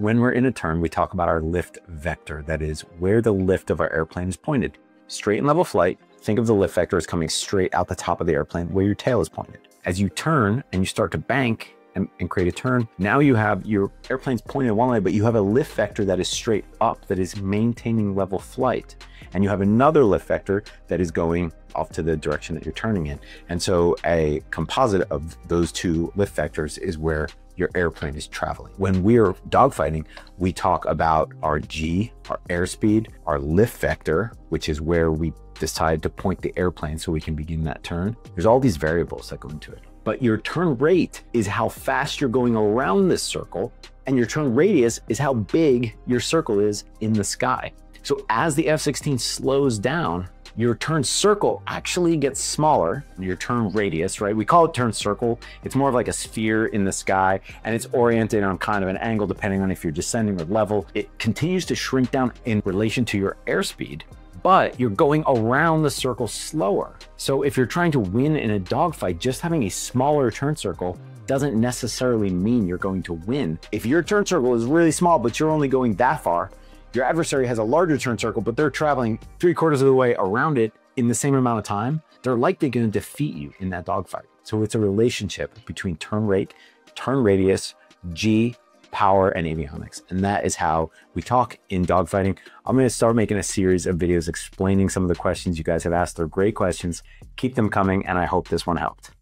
When we're in a turn, we talk about our lift vector, that is where the lift of our airplane is pointed. Straight and level flight, think of the lift vector as coming straight out the top of the airplane where your tail is pointed. As you turn and you start to bank, and, and, create a turn. Now you have your airplane's pointed one way, but you have a lift vector that is straight up, that is maintaining level flight. And you have another lift vector that is going off to the direction that you're turning in. And so a composite of those two lift vectors is where your airplane is traveling. When we're dogfighting, we talk about our G, our airspeed, our lift vector, which is where we decide to point the airplane so we can begin that turn. There's all these variables that go into it. But your turn rate is how fast you're going around this circle, and your turn radius is how big your circle is in the sky. So as the F-16 slows down, your turn circle actually gets smaller, your turn radius, right? We call it turn circle. It's more of like a sphere in the sky and it's oriented on kind of an angle depending on if you're descending or level. It continues to shrink down in relation to your airspeed, but you're going around the circle slower. So if you're trying to win in a dogfight, just having a smaller turn circle doesn't necessarily mean you're going to win. If your turn circle is really small, but you're only going that far, your adversary has a larger turn circle, but they're traveling three quarters of the way around it in the same amount of time, they're likely going to defeat you in that dogfight. So it's a relationship between turn rate, turn radius, G, power, and avionics. And that is how we talk in dogfighting. I'm going to start making a series of videos explaining some of the questions you guys have asked. They're great questions. Keep them coming, and I hope this one helped.